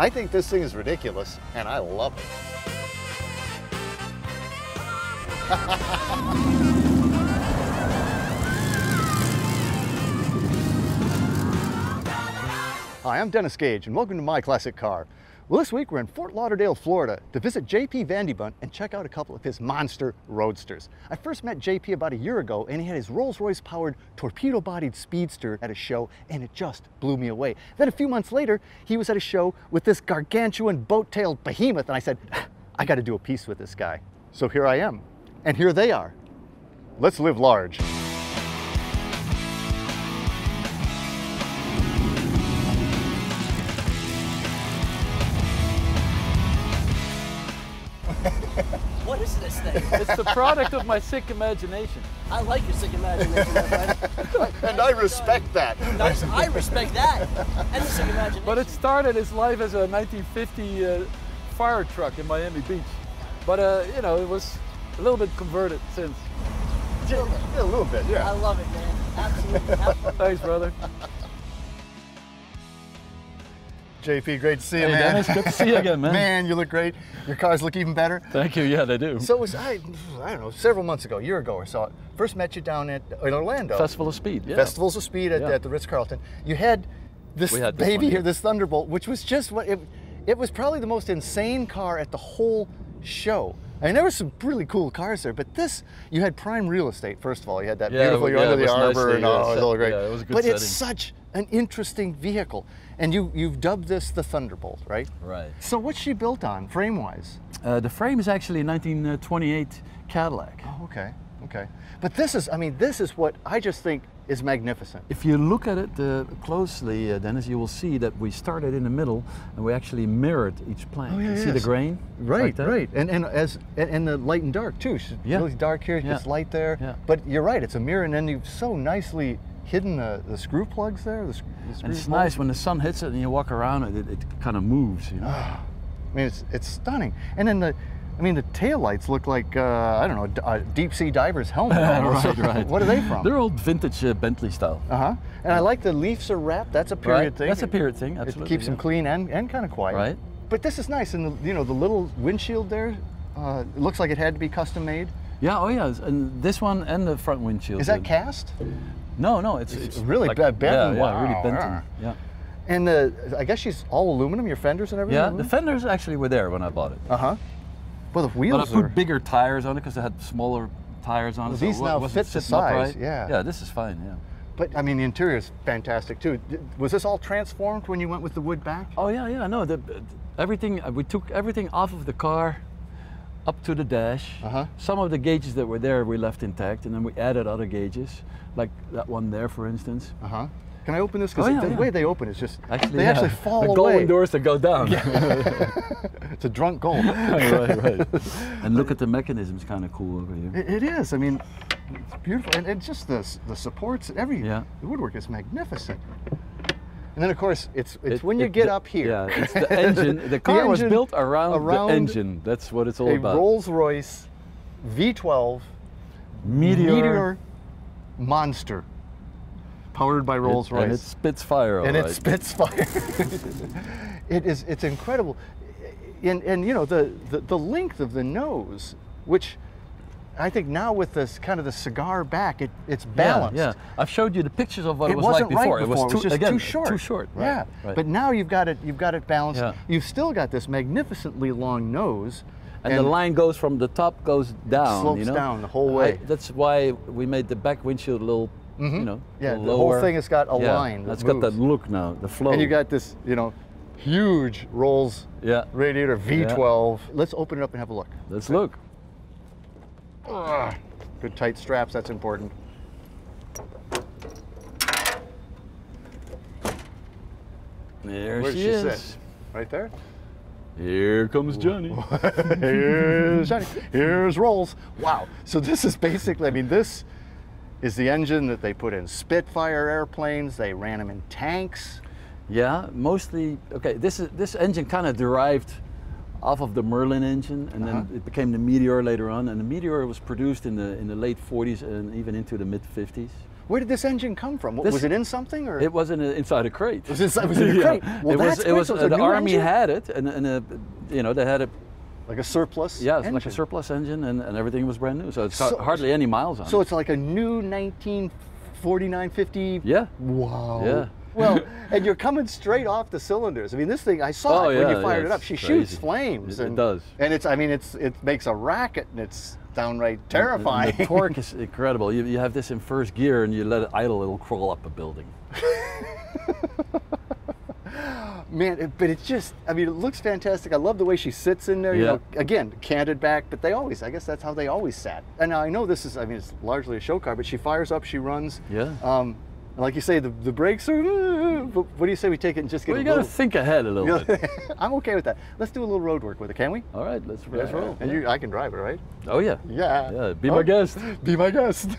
I think this thing is ridiculous, and I love it. Hi, I'm Dennis Gage, and welcome to My Classic Car. Well, this week we're in Fort Lauderdale, Florida to visit JP van de Bundt and check out a couple of his monster roadsters. I first met JP about a year ago and he had his Rolls-Royce powered torpedo bodied speedster at a show and it just blew me away. Then a few months later, he was at a show with this gargantuan boat-tailed behemoth and I said, I gotta do a piece with this guy. So here I am, and here they are. Let's live large. Is this thing? It's the product of my sick imagination. I like your sick imagination, my friend. And I respect that. Nice. I respect that. And the sick imagination. But it started its life as a 1950 uh, fire truck in Miami Beach. But uh, you know, it was a little bit converted since. Yeah, a little bit, yeah. I love it, man. Absolutely. Absolutely. Thanks, brother. JP, great to see you, Hey, man. Dennis, good to see you again, man. Man, you look great. Your cars look even better. Thank you. Yeah, they do. So it was I, I don't know, several months ago, a year ago or so. First met you down at in Orlando. Festival of Speed. Yeah. Festivals of Speed at, Yeah. at the Ritz Carlton. You had this had this baby one, here, yeah. this Thunderbolt, which was just what it. It was probably the most insane car at the whole show. I mean, there were some really cool cars there, but this, you had prime real estate. First of all, you had that Yeah, beautiful, you're yeah, under the arbor, nicely, and oh, it was all great. Yeah, it was a good but it's such an interesting vehicle, and you you've dubbed this the Thunderbolt, right? Right. So what's she built on, frame-wise? Uh, the frame is actually a 1928 Cadillac. Oh, okay, okay. But this is, I mean, this is what I just think is magnificent. If you look at it uh, closely, uh, Dennis, you will see that we started in the middle and we actually mirrored each plank. Oh, yeah, you see yeah. the grain? Right, like right, and and as and, and the light and dark too. It's Yeah. really dark here. Yeah. It's light there. Yeah. But you're right. It's a mirror, and then you've so nicely hidden the, the screw plugs there. The, the And it's holes. nice when the sun hits it and you walk around it, it, it kind of moves, you know. I mean, it's it's stunning. And then the, I mean, the taillights look like uh, I don't know, a deep sea diver's helmet. right, right. what are they from? They're old vintage uh, Bentley style. uh huh. And I like the leaves are wrapped. That's a period Right? thing. That's a period thing, It absolutely. keeps them clean and, and kind of quiet. Right. But this is nice, and the, you know the little windshield there. Uh, it looks like it had to be custom made. Yeah, oh yeah, and this one and the front windshield. Is that uh, cast? No, no, it's, It's it's really like, bent Yeah, and yeah, wow, really bent. yeah. and- Yeah. And the, I guess she's all aluminum, your fenders and everything? Yeah, the fenders actually were there when I bought it. Uh huh. Well, the wheels. But I put are. bigger tires on it because I had smaller tires on Well, it. these it now fit the upright. size, yeah. Yeah, this is fine, yeah. But I mean, the interior is fantastic too. Was this all transformed when you went with the wood back? Oh yeah, yeah, no, the, everything, uh, we took everything off of the car up to the dash. Uh-huh. Some of the gauges that were there we left intact and then we added other gauges, like that one there for instance. Uh huh. Can I open this? Because Oh, yeah, the yeah. way they open is just Actually, they yeah, actually fall the away. golden doors that go down. It's a drunk goal. right, right. And look at the mechanisms, kind of cool over here. It, it is. I mean, it's beautiful, and, and just the the supports, every Yeah. the woodwork is magnificent. And then of course it's it's It- when you it- get the- up here. Yeah, it's the engine. The car was engine built around, around the engine. That's what it's all a about. Rolls-Royce V12 Meteor, Meteor Monster, powered by It- Rolls-Royce. and it spits fire. and all it spits fire. it is it's incredible, and and you know the, the the length of the nose, which I think now with this kind of the cigar back, it it's balanced. Yeah, yeah. I've showed you the pictures of what it, It was wasn't like before. right It before. was too, just again, too short. Too short. Right, Yeah. right. But now you've got it. You've got it balanced. Yeah. You've still got this magnificently long nose. and, the line goes from the top goes down. slopes you know? down the whole I- way. that's why we made the back windshield a little, mm-hmm. you know, Yeah, the little whole thing has got a yeah, line that It's got that look now, the flow. And you got this, you know, huge Rolls yeah. radiator V12. Let's open it up and have a look. Let's look. Ugh. Good tight straps, that's important. There Where's she, she is. sit? Right there? Here comes Johnny. Here's Johnny. Here's Rolls. Wow. So this is basically, I mean, this is the engine that they put in Spitfire airplanes. They ran them in tanks. Yeah, mostly. Okay, this is this engine kind of derived off of the Merlin engine, and then Uh-huh. it became the Meteor later on. And the Meteor was produced in the in the late 40s and even into the mid 50s. Where did this engine come from? What- This- was it in something or? It was in a, inside a crate. Was it- was it a crate? Well, it was. that's It great, was. so uh, the army engine? had it, and, and uh, you know they had a like a surplus? yeah, it's like a surplus engine, and, and everything was brand new. So it's So- har- hardly any miles on So it. it's like a new 1949, 50. Yeah. Wow. Yeah. Well, and you're coming straight off the cylinders. I mean, this thing I saw Oh, it when you fired yeah, it up. She shoots flames. It- it does. And it's I mean it's it makes a racket and it's downright And- and terrifying. the torque is incredible. You, you have this in first gear, and you let it idle, it'll crawl up a building. Man, it, but it's just I mean it looks fantastic. I love the way she sits in there. You Yeah. know, again canted back, but they always I guess that's how they always sat. And now I know this is I mean it's largely a show car, but she fires up, she runs. Yeah. Um, and like you say, the, the brakes are. But what do you say we take it and just get Well, you got to think ahead a little bit. I'm okay with that. Let's do a little road work with it, can we? All right, let's, let's roll. And you, I can drive it, right? Oh yeah. Yeah. Yeah, be Oh, my guest. Be my guest.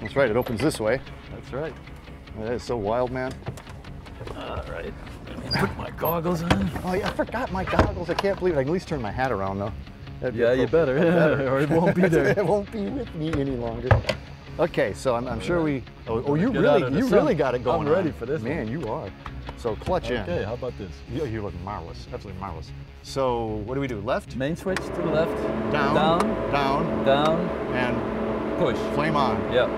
That's right. It opens this way. That's right. That is so wild, man. All right. Let me put my goggles on. Oh, yeah, I forgot my goggles. I can't believe it. I can at least turn my hat around though. That'd be Yeah, you appropriate. better, or it won't be there. it won't be with me any longer. Okay, so I'm, I'm sure we. Oh, oh you Get really, you sun. really got it going. I'm ready on. for this one. Man, you are. So clutch Okay, in. how about this? You, you look marvelous. Absolutely marvelous. So what do we do? Left, Main switch to the left. down, Down. down, Down. and Push. flame on. Yeah.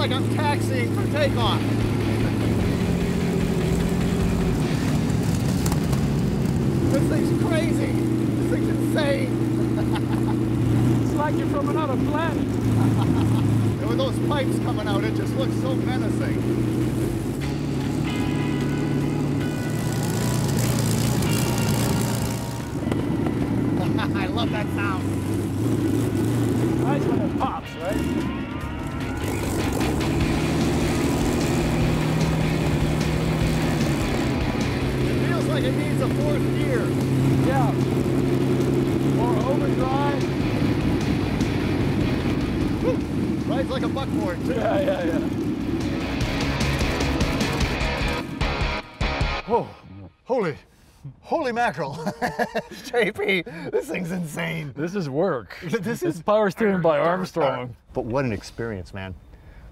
Like I'm taxiing for takeoff. this thing's crazy. This thing's insane. It's like you're from another planet. And with those pipes coming out, it just looks so menacing. I love that sound. Nice when it pops, right? It feels like it needs a fourth gear. Yeah. Or overdrive. Rides like a buckboard too. Yeah, yeah, yeah. Oh, holy, holy mackerel. JP, this thing's insane. This is work. This is power steering by Armstrong. But what an experience, man.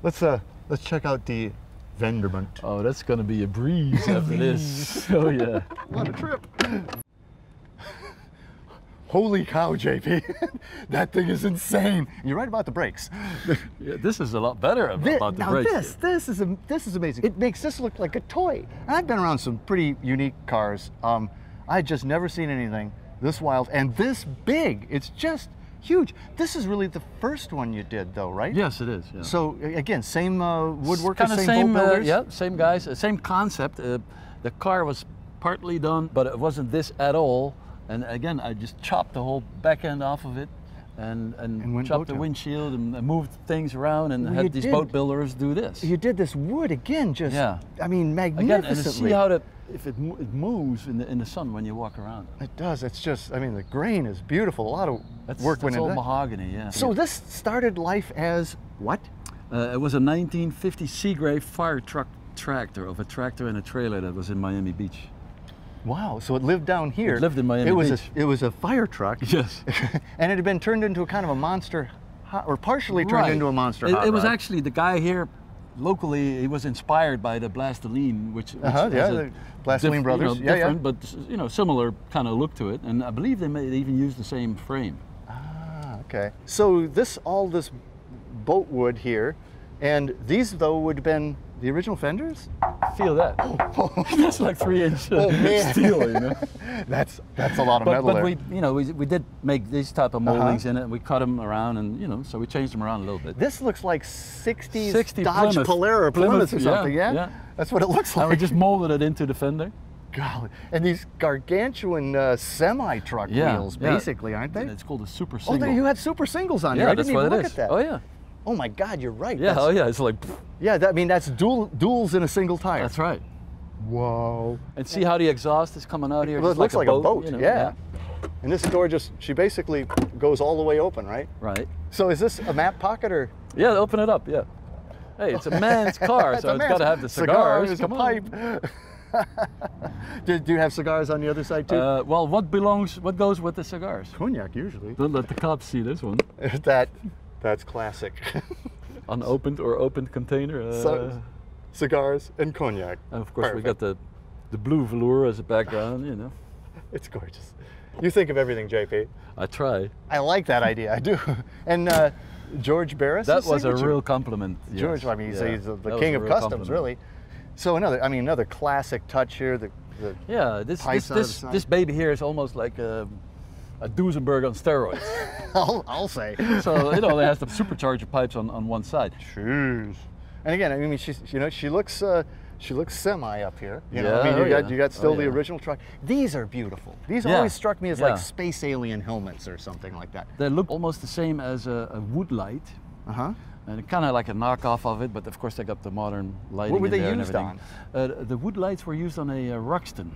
Let's uh let's check out the van de Bundt. Oh, that's gonna be a breeze after this. Oh yeah. What a trip. Holy cow, JP. that thing is insane. You're right about the brakes. yeah this is a lot better ab- Thi- about the now brakes. this, this is am- this is amazing. It makes this look like a toy. And I've been around some pretty unique cars. Um, I just never seen anything this wild and this big. It's just huge. This is really the first one you did, though, right? Yes, it is. Yeah. So again, same uh, woodworkers, same, same boat uh, yeah, same guys, uh, same concept. Uh, the car was partly done, but it wasn't this at all. And again, I just chopped the whole back end off of it, and and, And went chopped the town. windshield and, moved things around, and Well, had these did- boat builders do this. You did this wood again, just Yeah. I mean, magnificently. again, and see how the if it, mo- it moves in the in the sun when you walk around. it does. It's just, I mean, the grain is beautiful. A lot of That's, work that's went into all that. mahogany. Yeah. So this started life as what? Uh, it was a 1950 Seagrave fire truck tractor of a tractor and a trailer that was in Miami Beach. Wow. So it lived down here. lived in Miami It was Beach. a it was a fire truck. Yes. and it had been turned into a kind of a monster, hot, or partially turned Right. into a monster. It, it was actually the guy here locally. He was inspired by the Blastolene, which, which Uh-huh, yeah, a the Blastolene you brothers. know, Yeah, yeah. different, but you know, similar kind of look to it. And I believe they may even use the same frame. Ah, okay. So this all this boat wood here, and these though would have been the original fenders. Feel that? That's like three inch uh, Oh, steel, you know. That's that's a lot of But, metal but there. we, you know, we, we did make these type of Uh-huh. moldings in it. and We cut them around, and you know, so we changed them around a little bit. This looks like 60s 60 Dodge Plymouth. Plymouth, Plymouth, or something, yeah? yeah. That's what it looks like. And we just molded it into the fender. Golly. And these gargantuan uh, semi truck Yeah, wheels, yeah. basically, aren't they? It's called a super Oh, single. there you had super singles on yeah, here. I that's didn't even what look it is. at that. Oh yeah, Oh my God, you're right. yeah, That's- oh yeah. It's like, Yeah, that, I mean, that's dual duals in a single tire. that's right. Whoa. And see how the exhaust is coming out here? Well, it looks like a boat, you know, yeah. And this door just, she basically goes all the way open, right? Right. So is this a map pocket or? Yeah, open it up. Yeah. Hey, it's a man's car, It's so a it's got to have the cigars. Cigars, Come a on. pipe. do, do you have cigars on the other side too? Uh, well, what belongs? What goes with the cigars? Cognac usually. Don't let the cops see this one. Is that, that's classic. Unopened or opened container. Uh, So- cigars and cognac. and of course, we Perfect. got the the blue velour as a background. You know, It's gorgeous. You think of everything, JP. I try. I like that idea. I do. And uh, George Barris. That was a real compliment. yes. George. I mean, he's, Yeah, he's the, that king of customs, compliment. really. So another, I mean, another classic touch here. The, the Yeah, this this out of the this, this baby here is almost like a, a Duesenberg on steroids. I'll, I'll say. so you know, has the supercharger pipes on, on one side. Jeez. And again, I mean, she's, you know, she looks, uh, she looks semi up here. You know, I Yeah, mean, you oh got, yeah. you got still Oh the yeah. original truck. These are beautiful. These Yeah, always struck me as yeah. like space alien helmets or something like that. They look almost the same as a, a wood light, Uh huh. and kind of like a knockoff of it. But of course, they got the modern lighting. What were they used everything. Uh, the wood lights were used on a uh, Ruxton,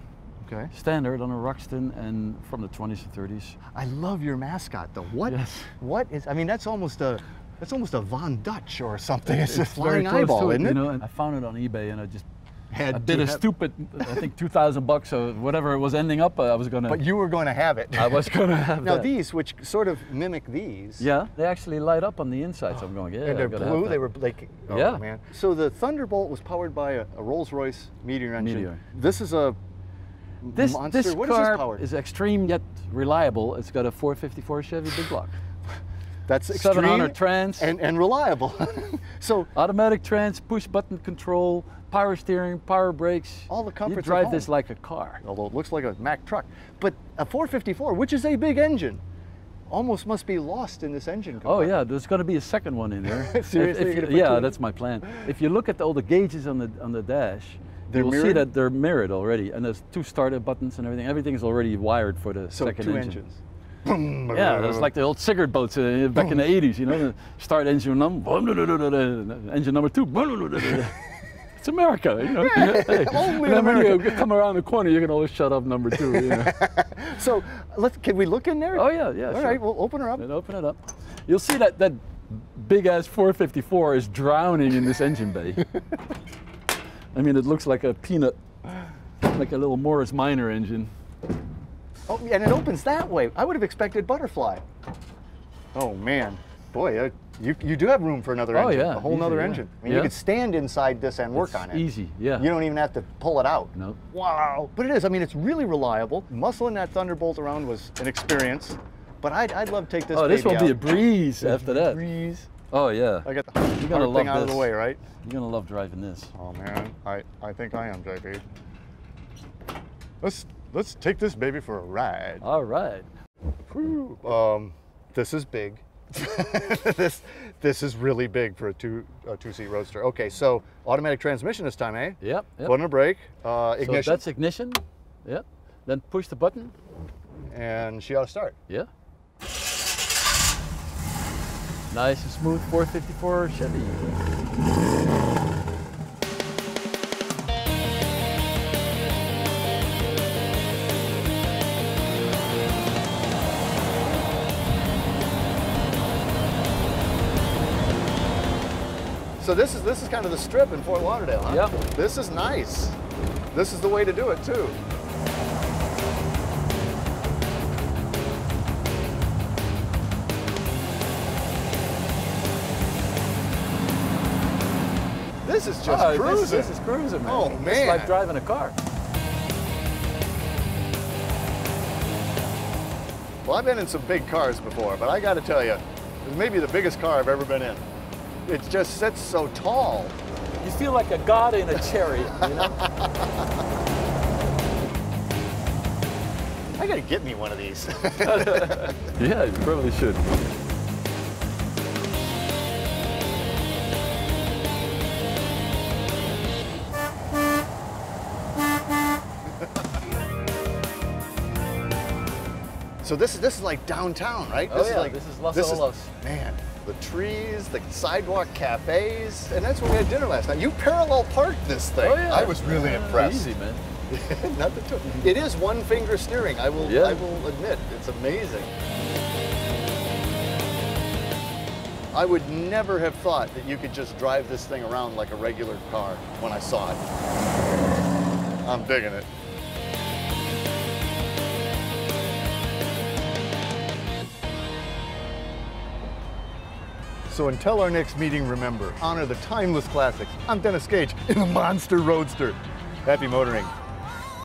Okay. standard on a Ruxton, and from the 20s and 30s. I love your mascot though. What? Yes. What is? I mean, that's almost a, that's almost a Von Dutch or something. It's, a very flying eyeball, to it, isn't you it? know. And I found it on eBay, and I just Had a to bit of stupid. I think 2,000 bucks or whatever it was ending up. I was gonna. But you were going to have it. I was gonna have it. Now that. these, which sort of mimic these. Yeah, they actually light up on the inside. So I'm going, yeah. And they're I've gotta have blue. They were like, oh Yeah. man. So the Thunderbolt was powered by a, a Rolls-Royce Meteor engine. Meteor. This is a This, monster. this what is car this powered? is extreme yet reliable. It's got a 454 Chevy big block, That's extreme 700 trans, and, and reliable. so automatic trans, push button control, power steering, power brakes. All the You comforts at drive this like a car. although it looks like a Mack truck, but a 454, which is a big engine, almost must be lost in this engine. Oh yeah, there's going to be a second one in there. Seriously, if you're you- gonna put two yeah, that's my plan. If you look at all the gauges on the on the dash, They're you'll see that they're mirrored already, and there's two starter buttons and everything. Everything's already wired for the So second two engine. engines. Yeah, that's like the old cigarette boats uh, back in the 80s, you know, start engine number, engine number two. It's America, you know. Hey, only in then when you America. come around the corner, you can always shut up number two. You know. So let's. Can we look in there? oh yeah, yeah. All sure. right, we'll open her up. And open it up. You'll see that that big ass 454 is drowning in this engine bay. I mean, it looks like a peanut, like a little Morris Minor engine. Oh, and it opens that way. I would have expected butterfly. Oh man, boy, uh, you you do have room for another Oh, engine, yeah, a whole easy, nother yeah. engine. I mean, Yeah. you could stand inside this and work It's on it. Easy, yeah. You don't even have to pull it out. No. Wow. But it is. I mean, it's really reliable. Muscling that Thunderbolt around was an experience. But I'd, I'd love to take this. Oh, this baby will be a breeze after that. breeze. Oh yeah. I got the You're gonna love thing out of the this. way, right? You're gonna love driving this. Oh man, I, I think I am, JP. Let's let's take this baby for a ride. All right. Whew. Um, this is big. this this is really big for a two a two seat roadster. Okay, so automatic transmission this time, eh? Yep. yep. Foot on the brake, uh, So that's ignition. Yep. Then push the button. and she ought to start. Yeah. Nice and smooth 454 Chevy. So this is this is kind of the strip in Fort Lauderdale, huh? Yep. This is nice. This is the way to do it too. This is just Oh, cruising. This, this is cruising, man. Oh, It's like driving a car. Well, I've been in some big cars before, but I got to tell you, it's maybe the biggest car I've ever been in. It just sits so tall. You feel like a god in a chariot, you know? I got to get me one of these. yeah, you probably should. So this is this is like downtown, right? Oh, this yeah, is like this is Los this is- man, the trees, the sidewalk cafes, and that's where we had dinner last night. You parallel parked this thing. Oh, yeah. I was really Yeah, impressed. Easy, man. Nothing to it. It is one finger steering. I will. Yeah. I will admit, it's amazing. I would never have thought that you could just drive this thing around like a regular car when I saw it. I'm digging it. So until our next meeting, remember, honor the timeless classics. I'm Dennis Gage in the Monster Roadster. Happy motoring.